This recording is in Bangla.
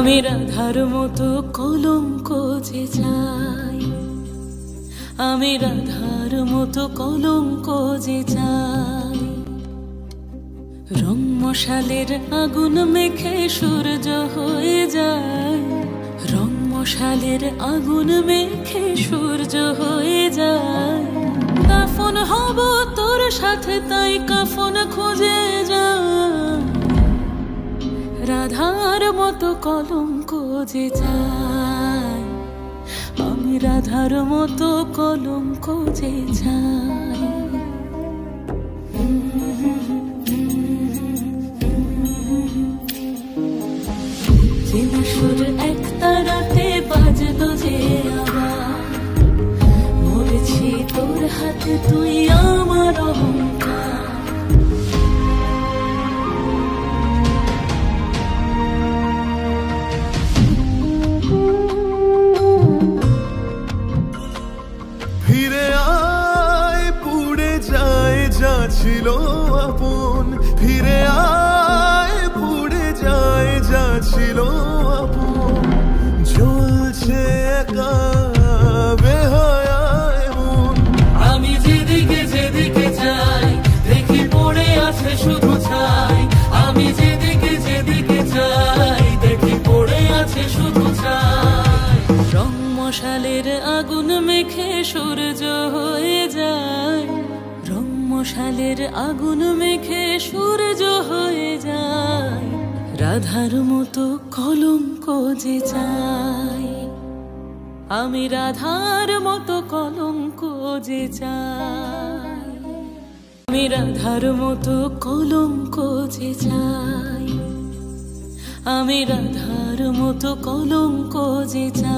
আমি রাধার মতো কলঙ্ক যে চাই। আমি রাধার মতো কলঙ্ক যে চাই। রং মশালের আগুন মেখে সূর্য হয়ে যায়। রং মশালের আগুন মেখে সূর্য হয়ে যায়। কাফন হব তোর সাথে, তাই কাফন খুঁজে যায়। রাধার মতো কলঙ্ক যে যায় আমি রাধার মতো কলঙ্ক যে চাই ছিল আপন, ফিরে আয়, পুড়ে যায় যা ছিল আপন। জ্বলছে একা আমি যেদিকে যেদিকে যাই দেখি পড়ে আছে শুধু আমি যেদিকে যেদিকে যাই দেখি পড়ে আছে শুধু আগুন মেখে সূর্য মশালের আগুন মেখে সূর্য হয়ে যায়। রাধার মতো কলঙ্ক যে চাই। আমি রাধার মতো কলঙ্ক যে চাই। আমি রাধার মতো কলঙ্ক যে চাই। আমি রাধার মতো কলঙ্ক যে চাই।